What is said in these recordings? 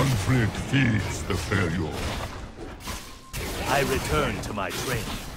Conflict feeds the failure. I return to my training.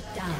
Shut down.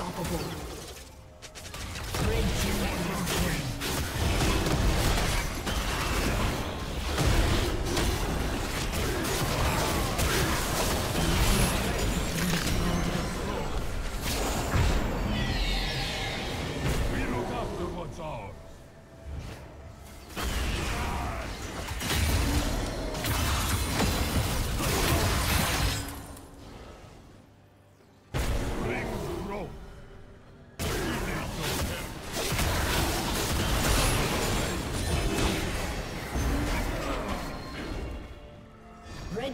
Unstoppable.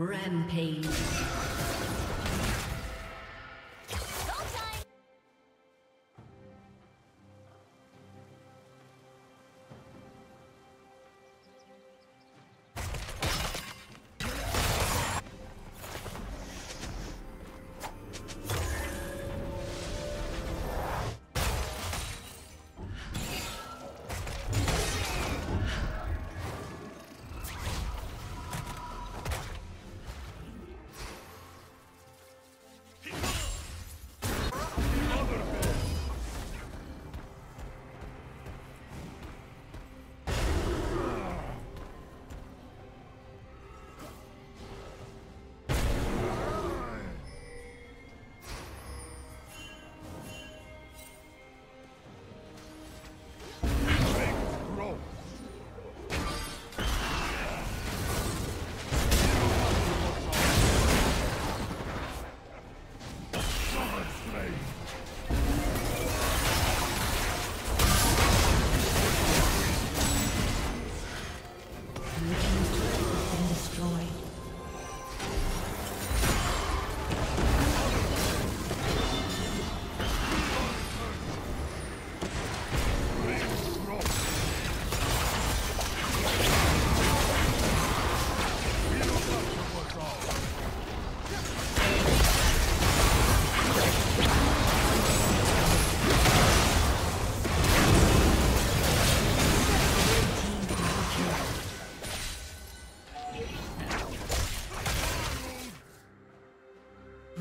Rampage.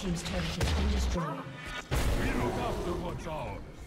Team's turret has been destroyed. We look after what's ours.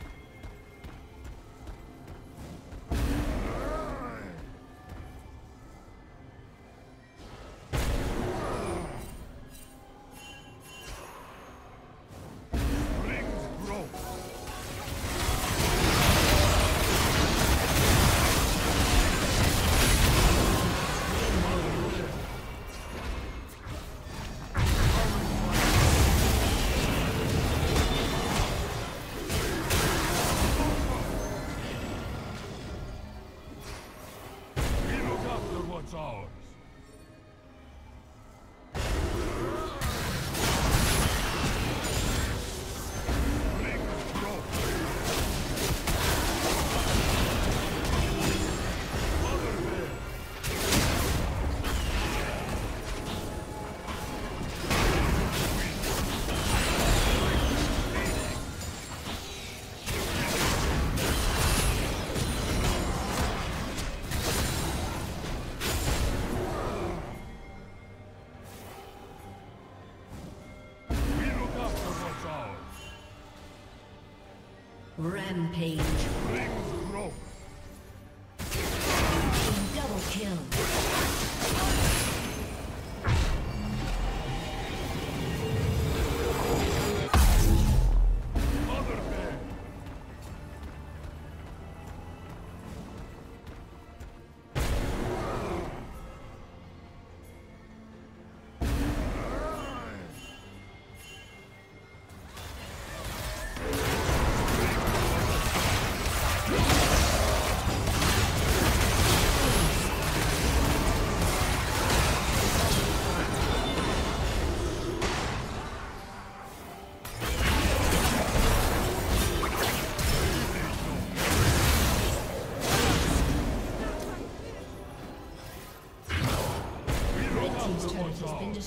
Rampage.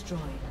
Destroyed.